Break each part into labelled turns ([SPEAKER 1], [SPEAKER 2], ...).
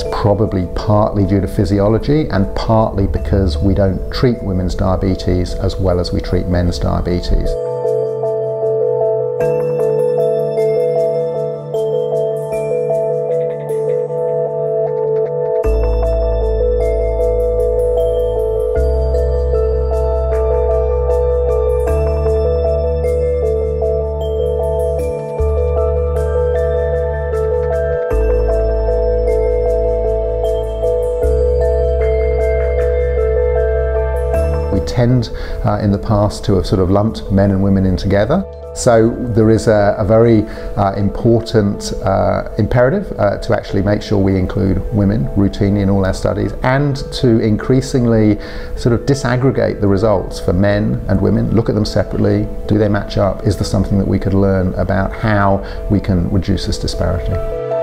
[SPEAKER 1] it's probably partly due to physiology and partly because we don't treat women's diabetes as well as we treat men's diabetes. Tend uh, in the past to have sort of lumped men and women in together. So there is a, a very uh, important uh, imperative uh, to actually make sure we include women routinely in all our studies and to increasingly sort of disaggregate the results for men and women, look at them separately, do they match up, is there something that we could learn about how we can reduce this disparity.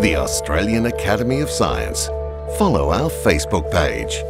[SPEAKER 2] The Australian Academy of Science. Follow our Facebook page.